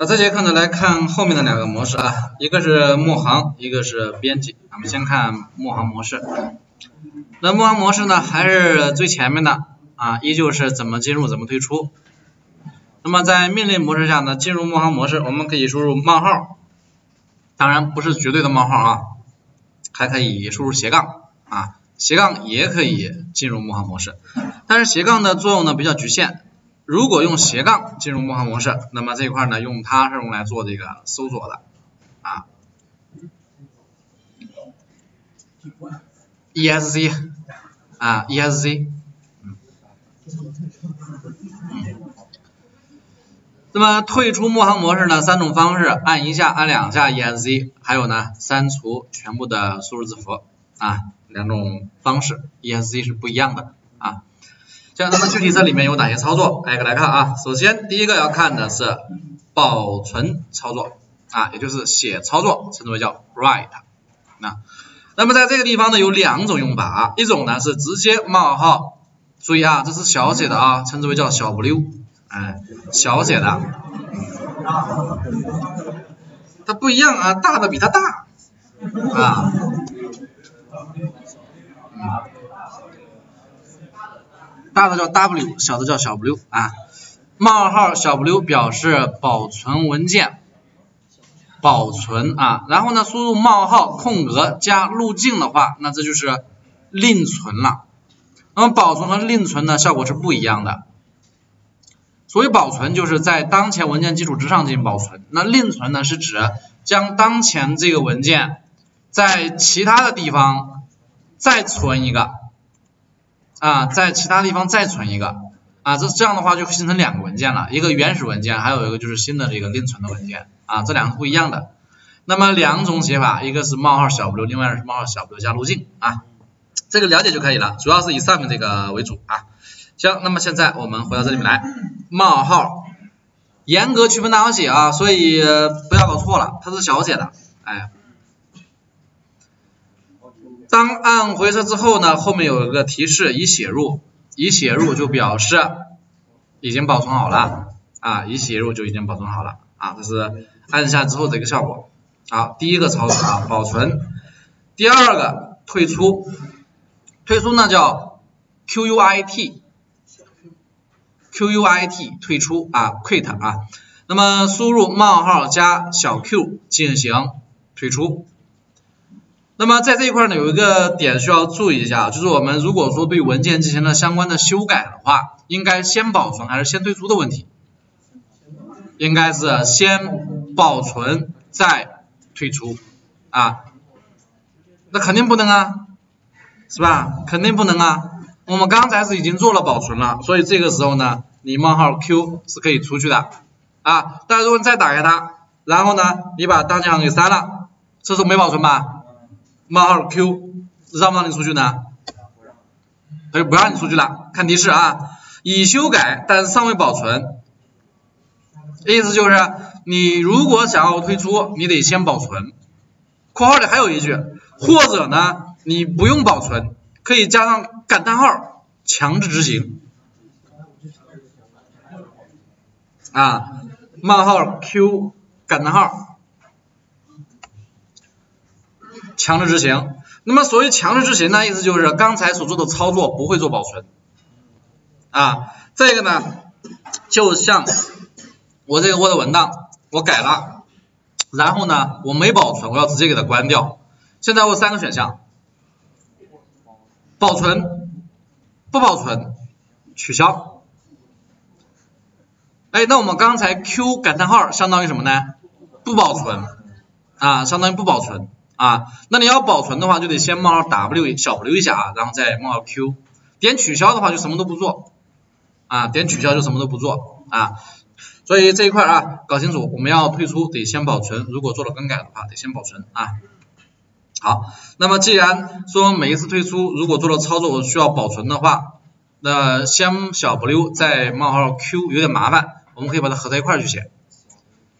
那这节课呢，来看后面的两个模式啊，一个是默行，一个是编辑。咱们先看默行模式。那默行模式呢，还是最前面的啊，依旧是怎么进入，怎么退出。那么在命令模式下呢，进入默行模式，我们可以输入冒号，当然不是绝对的冒号啊，还可以输入斜杠啊，斜杠也可以进入默行模式，但是斜杠的作用呢比较局限。如果用斜杠进入默行模式，那么这一块呢，用它是用来做这个搜索的。啊，ESC 啊，ESC，嗯，那么退出默行模式呢，三种方式，按一下、按两下 ESC，还有呢，删除全部的输入字符。啊，两种方式，ESC 是不一样的。啊。像那么具体这里面有哪些操作？挨个来看啊。首先第一个要看的是保存操作啊，也就是写操作，称之为叫 write。那那么在这个地方呢有两种用法啊，一种呢是直接冒号，注意啊，这是小写的啊，称之为叫小 w，哎，小写的，它不一样啊，大的比它大啊。大的叫 W，小的叫小 w 啊，冒号小 w 表示保存文件，保存啊，然后呢输入冒号空格加路径的话，那这就是另存了。那么保存和另存呢效果是不一样的。所谓保存就是在当前文件基础之上进行保存，那另存呢是指将当前这个文件在其他的地方再存一个。啊，在其他地方再存一个啊，这这样的话就形成两个文件了，一个原始文件，还有一个就是新的这个另存的文件啊，这两个不一样的。那么两种写法，一个是冒号小 w，另外是冒号小 w 加路径啊，这个了解就可以了，主要是以上面这个为主啊。行，那么现在我们回到这里面来，冒号严格区分大小写啊，所以不要搞错了，它是小写的，哎。当按回车之后呢，后面有一个提示已写入，已写入就表示已经保存好了啊，已写入就已经保存好了啊，这是按下之后的一个效果。好，第一个操作啊，保存。第二个退出，退出呢叫 QUIT，QUIT 退出啊，quit 啊。那么输入冒号加小 q 进行退出。那么在这一块呢，有一个点需要注意一下，就是我们如果说对文件进行了相关的修改的话，应该先保存还是先退出的问题？应该是先保存再退出啊，那肯定不能啊，是吧？肯定不能啊，我们刚才是已经做了保存了，所以这个时候呢，你冒号 Q 是可以出去的啊，但如果你再打开它，然后呢，你把当前行给删了，这时候没保存吧？冒号 Q 让不让你出去呢？他就不让你出去了。看提示啊，已修改但尚未保存，意思就是你如果想要退出，你得先保存。括号里还有一句，或者呢，你不用保存，可以加上感叹号，强制执行。啊，冒号 Q 感叹号。强制执行，那么所谓强制执行呢，意思就是刚才所做的操作不会做保存啊。这个呢，就像我这个 Word 文档我改了，然后呢我没保存，我要直接给它关掉。现在我三个选项：保存、不保存、取消。哎，那我们刚才 Q 感叹号相当于什么呢？不保存啊，相当于不保存。啊，那你要保存的话，就得先冒号 W 小 w 一下啊，然后再冒号 Q。点取消的话就什么都不做啊，点取消就什么都不做啊。所以这一块啊，搞清楚，我们要退出得先保存，如果做了更改的话得先保存啊。好，那么既然说每一次退出如果做了操作我需要保存的话，那先小 w 再冒号 Q 有点麻烦，我们可以把它合在一块去写，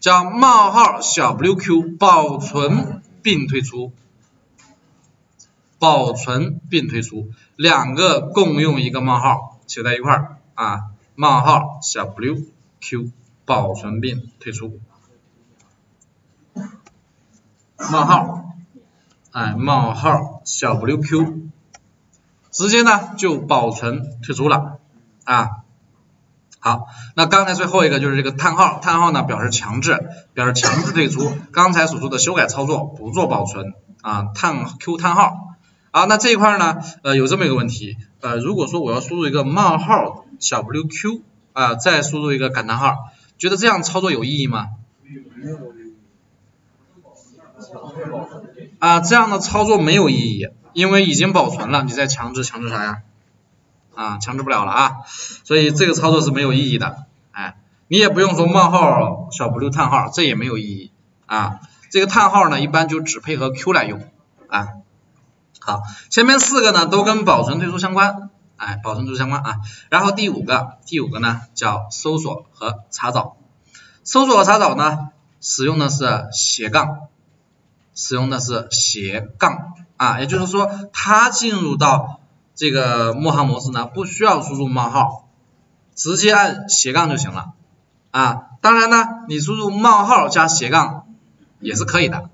叫冒号小 WQ 保存。并退出，保存并退出，两个共用一个冒号，写在一块儿啊，冒号小 w q 保存并退出，冒号，哎，冒号小 w q 直接呢就保存退出了啊。好，那刚才最后一个就是这个叹号，叹号呢表示强制，表示强制退出。刚才所说的修改操作不做保存啊，叹 Q 叹号。好，那这一块呢，呃，有这么一个问题，呃，如果说我要输入一个冒号小 WQ 啊，再输入一个感叹号，觉得这样操作有意义吗？啊，这样的操作没有意义，因为已经保存了，你再强制强制啥呀？啊，强制不了了啊，所以这个操作是没有意义的，哎，你也不用说冒号小不溜叹号，这也没有意义啊。这个叹号呢，一般就只配合 Q 来用啊。好，前面四个呢都跟保存退出相关，哎，保存退出相关啊。然后第五个，第五个呢叫搜索和查找，搜索和查找呢使用的是斜杠，使用的是斜杠啊，也就是说它进入到这个默行模式呢，不需要输入冒号，直接按斜杠就行了啊。当然呢，你输入冒号加斜杠也是可以的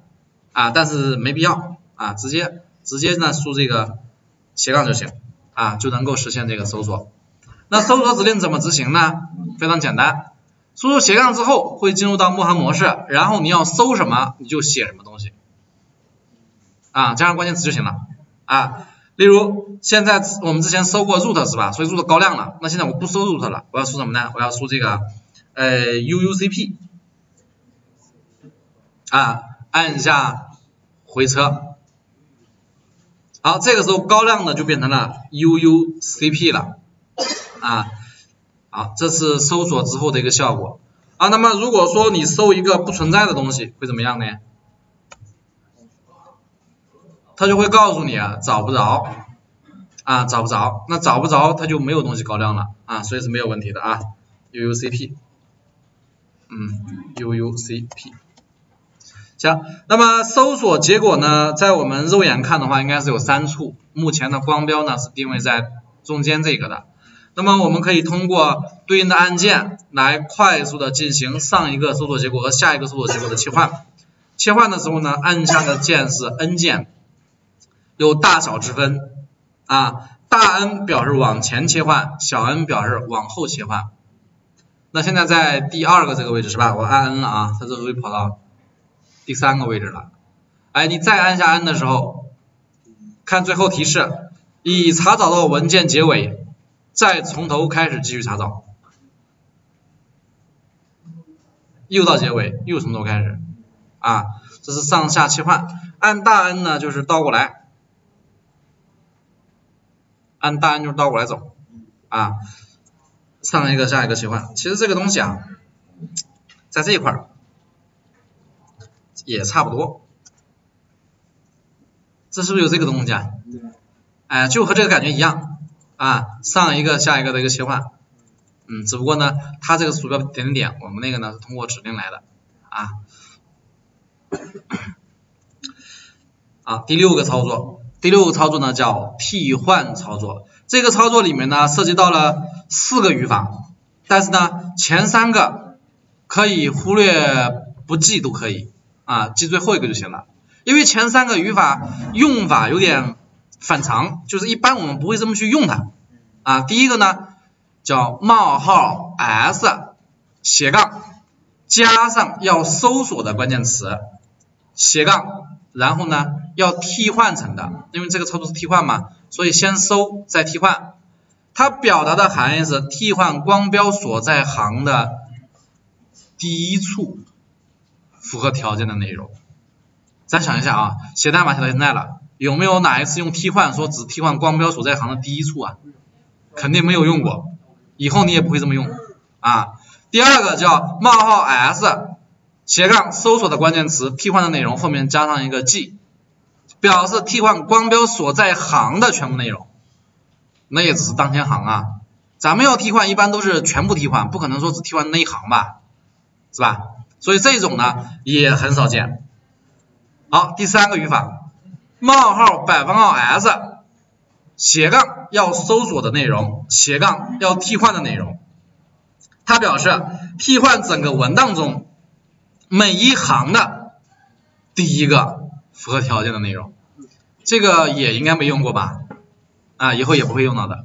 啊，但是没必要啊，直接直接呢输这个斜杠就行啊，就能够实现这个搜索。那搜索指令怎么执行呢？非常简单，输入斜杠之后会进入到默行模式，然后你要搜什么你就写什么东西啊，加上关键词就行了啊。例如，现在我们之前搜过 root 是吧？所以 root 高亮了。那现在我不搜 root 了，我要输什么呢？我要输这个呃 uucp 啊，按一下回车。好，这个时候高亮的就变成了 uucp 了啊。好，这是搜索之后的一个效果啊。那么如果说你搜一个不存在的东西，会怎么样呢？他就会告诉你啊，找不着啊，找不着，那找不着，它就没有东西高亮了啊，所以是没有问题的啊，uucp，嗯，uucp，行，那么搜索结果呢，在我们肉眼看的话，应该是有三处，目前的光标呢是定位在中间这个的，那么我们可以通过对应的按键来快速的进行上一个搜索结果和下一个搜索结果的切换，切换的时候呢，按下的键是 N 键。有大小之分啊，大 N 表示往前切换，小 n 表示往后切换。那现在在第二个这个位置是吧？我按 N 了啊，它这会跑到第三个位置了。哎，你再按下 N 的时候，看最后提示，已查找到文件结尾，再从头开始继续查找，又到结尾，又从头开始啊，这是上下切换。按大 N 呢，就是倒过来。按大按钮倒过来走啊，上一个下一个切换。其实这个东西啊，在这一块也差不多。这是不是有这个东西啊？哎，就和这个感觉一样啊，上一个下一个的一个切换。嗯，只不过呢，它这个鼠标点点点，我们那个呢是通过指令来的啊。啊，第六个操作。第六个操作呢叫替换操作，这个操作里面呢涉及到了四个语法，但是呢前三个可以忽略不记都可以啊，记最后一个就行了，因为前三个语法用法有点反常，就是一般我们不会这么去用它啊。第一个呢叫冒号 s 斜杠加上要搜索的关键词斜杠。然后呢，要替换成的，因为这个操作是替换嘛，所以先搜再替换。它表达的含义是替换光标所在行的第一处符合条件的内容。咱想一下啊，写代码写到现在了，有没有哪一次用替换说只替换光标所在行的第一处啊？肯定没有用过，以后你也不会这么用啊。第二个叫冒号 s。斜杠搜索的关键词替换的内容后面加上一个 G，表示替换光标所在行的全部内容，那也只是当前行啊。咱们要替换一般都是全部替换，不可能说只替换那一行吧，是吧？所以这种呢也很少见。好，第三个语法，冒号百分号 S 斜杠要搜索的内容斜杠要替换的内容，它表示替换整个文档中。每一行的第一个符合条件的内容，这个也应该没用过吧？啊，以后也不会用到的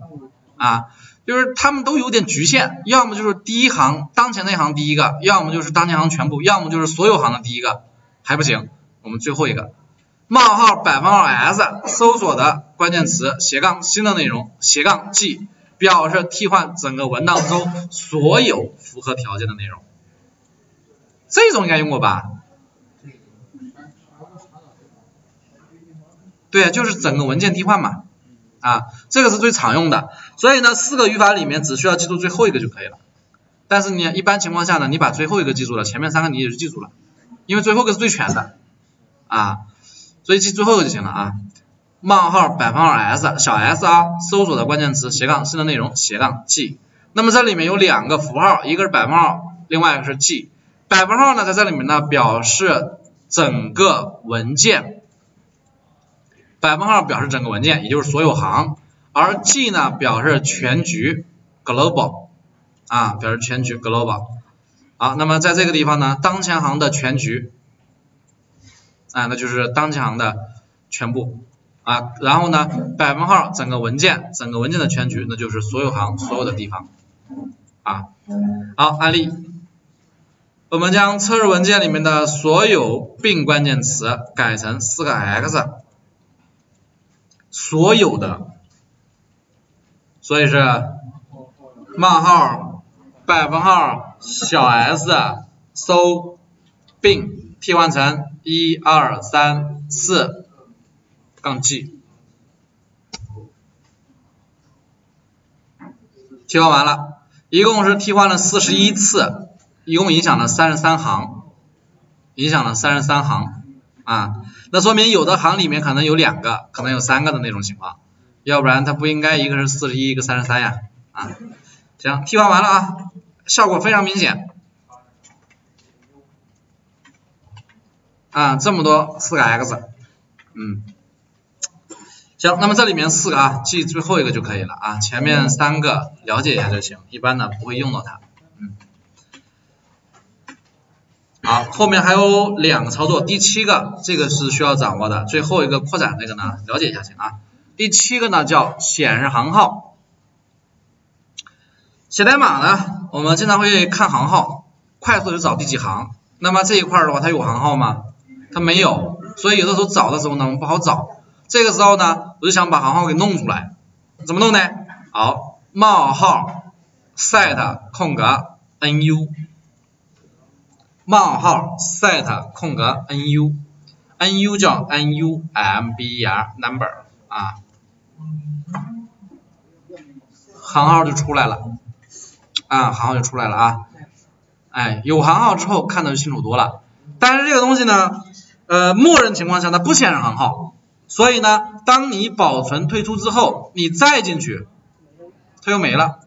啊，就是他们都有点局限，要么就是第一行当前那行第一个，要么就是当前行全部，要么就是所有行的第一个，还不行，我们最后一个冒号百分号 s 搜索的关键词斜杠新的内容斜杠 g 表示替换整个文档中所有符合条件的内容，这种应该用过吧？对，就是整个文件替换嘛。啊，这个是最常用的，所以呢，四个语法里面只需要记住最后一个就可以了。但是你一般情况下呢，你把最后一个记住了，前面三个你也就记住了，因为最后一个是最全的啊，所以记最后一个就行了啊。冒号百分号 s 小 s 啊，搜索的关键词斜杠新的内容斜杠 g。那么这里面有两个符号，一个是百分号，另外一个是 g。百分号呢，在这里面呢表示整个文件。百分号表示整个文件，也就是所有行，而 G 呢表示全局 global 啊，表示全局 global。好，那么在这个地方呢，当前行的全局啊，那就是当前行的全部啊，然后呢，百分号整个文件，整个文件的全局，那就是所有行所有的地方啊。好，案例，我们将测试文件里面的所有并关键词改成四个 X。所有的，所以是冒号百分号小 s 搜并替换成一二三四。杠 g，替换完了，一共是替换了四十一次，一共影响了三十三行，影响了三十三行。啊。那说明有的行里面可能有两个，可能有三个的那种情况，要不然它不应该一个是四十一，一个三十三呀，啊，行，替换完了啊，效果非常明显，啊，这么多四个 x，嗯，行，那么这里面四个啊，记最后一个就可以了啊，前面三个了解一下就行，一般呢不会用到它。嗯。好，后面还有两个操作，第七个这个是需要掌握的，最后一个扩展那个呢，了解一下行啊。第七个呢叫显示行号，写代码呢，我们经常会看行号，快速的找第几行。那么这一块的话，它有行号吗？它没有，所以有的时候找的时候呢，我们不好找。这个时候呢，我就想把行号给弄出来，怎么弄呢？好，冒号 set 空格 nu。冒号 set 空格 nu，nu 叫 number number 啊，行号就出来了。啊，行号就出来了啊，哎，有行号之后看的就清楚多了。但是这个东西呢，呃，默认情况下它不显示行号，所以呢，当你保存退出之后，你再进去，它又没了。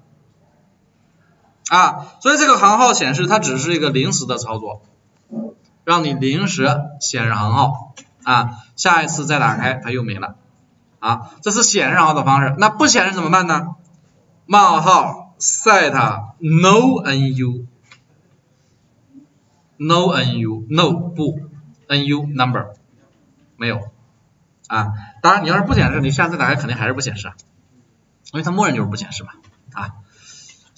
啊，所以这个行号显示它只是一个临时的操作，让你临时显示行号啊，下一次再打开它又没了啊，这是显示行号的方式。那不显示怎么办呢？冒号 set no nu no nu no 不 nu number 没有啊，当然你要是不显示，你下次打开肯定还是不显示，因为它默认就是不显示嘛啊。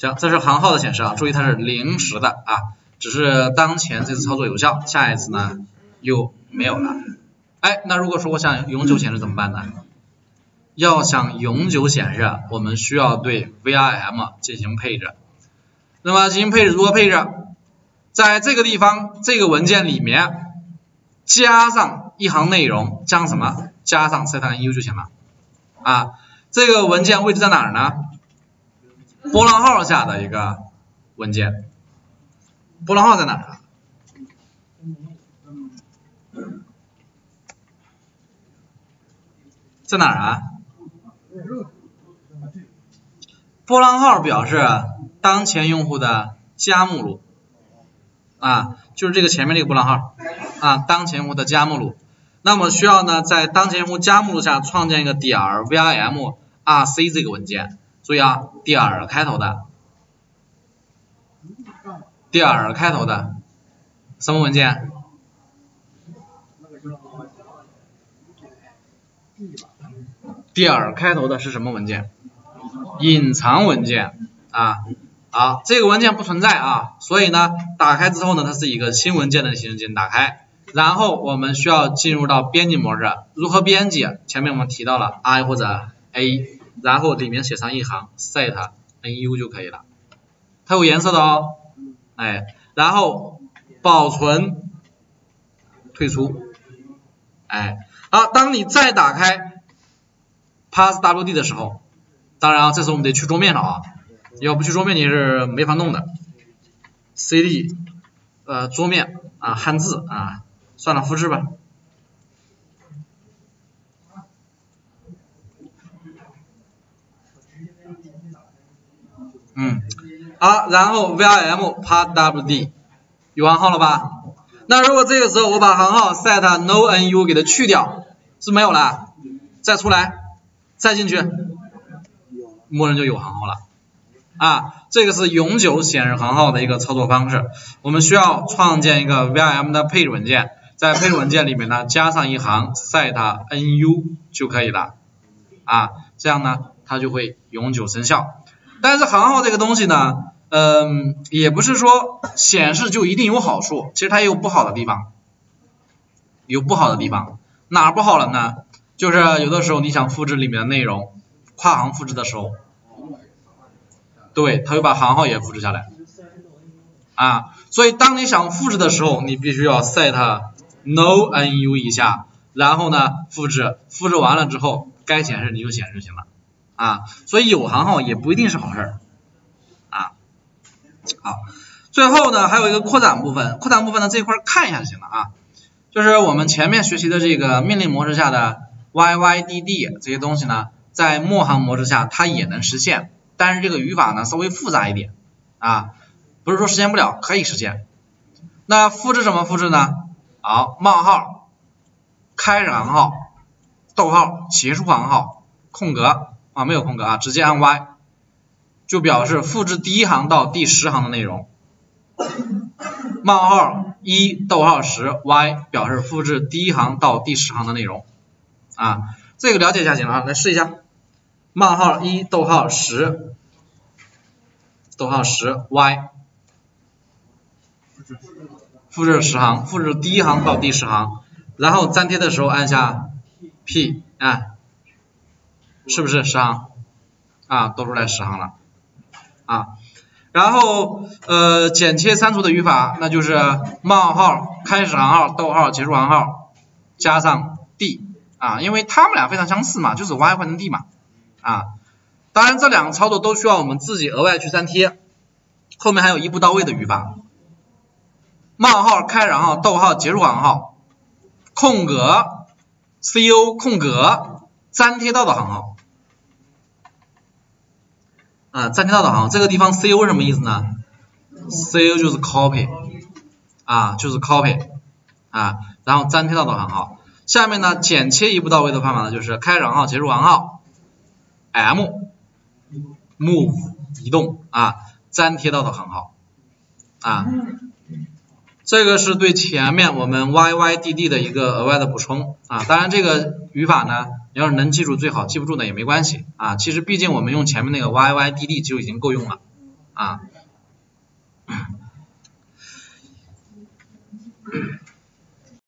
行，这是行号的显示啊，注意它是临时的啊，只是当前这次操作有效，下一次呢又没有了。哎，那如果说我想永久显示怎么办呢？要想永久显示，我们需要对 V I M 进行配置。那么进行配置如何配置？在这个地方这个文件里面加上一行内容，加上什么？加上 setNu 就行了啊。这个文件位置在哪儿呢？波浪号下的一个文件，波浪号在哪儿？在哪儿啊？波浪号表示当前用户的加目录啊，就是这个前面这个波浪号啊，当前用户的加目录。那么需要呢，在当前用户加目录下创建一个点 vim rc 这个文件。注意啊，点开头的，点开头的什么文件？点开头的是什么文件？隐藏文件啊。好，这个文件不存在啊，所以呢，打开之后呢，它是一个新文件的形式进行打开。然后我们需要进入到编辑模式，如何编辑？前面我们提到了 I 或者 A，然后里面写上一行 set NU 就可以了。它有颜色的哦，哎，然后保存，退出，哎，好，当你再打开 passwd 的时候，当然啊，这时候我们得去桌面了啊。要不去桌面你是没法弄的，cd 呃桌面啊汉字啊，算了复制吧，嗯好，然后 V I M part W D 有行号了吧？那如果这个时候我把行号 set no nu 给它去掉，是没有了，再出来再进去，默认就有行号了。啊，这个是永久显示行号的一个操作方式。我们需要创建一个 vim 的配置文件，在配置文件里面呢加上一行 set nu 就可以了。啊，这样呢它就会永久生效。但是行号这个东西呢，嗯，也不是说显示就一定有好处，其实它也有不好的地方，有不好的地方。哪不好了呢？就是有的时候你想复制里面的内容，跨行复制的时候。对，它会把行号也复制下来啊，所以当你想复制的时候，你必须要 set no nu 一下，然后呢复制，复制完了之后该显示你就显示就行了啊，所以有行号也不一定是好事啊。好，最后呢还有一个扩展部分，扩展部分呢这一块看一下就行了啊，就是我们前面学习的这个命令模式下的 yydd 这些东西呢，在末行模式下它也能实现。但是这个语法呢稍微复杂一点啊，不是说实现不了，可以实现。那复制怎么复制呢？好，冒号，开始行号，逗号，结束行号，空格啊没有空格啊，直接按 Y 就表示复制第一行到第十行的内容。冒号一逗号十 Y 表示复制第一行到第十行的内容啊，这个了解一下行了啊，来试一下。冒号一逗号十逗号十 y 复制十行，复制第一行到第十行，然后粘贴的时候按下 P 啊，是不是十行啊？多出来十行了啊。然后呃剪切删除的语法那就是冒号开始行号逗号结束行号加上 D 啊，因为它们俩非常相似嘛，就是 y 换成 D 嘛。啊，当然这两个操作都需要我们自己额外去粘贴，后面还有一步到位的语法，冒号开始行号，逗号结束行号，空格，co 空格，粘贴到的行号，啊，粘贴到导航，这个地方 co 什么意思呢？co 就是 copy，啊，就是 copy，啊，然后粘贴到导航号，下面呢剪切一步到位的方法呢，就是开始行号，结束行号。m move 移动。啊，粘贴到导航号。啊，这个是对前面我们 yydd 的一个额外的补充。啊。当然这个语法呢，要是能记住最好记不住呢也没关系啊其实毕竟我们用前面那个 y y d d 就已经够用了啊。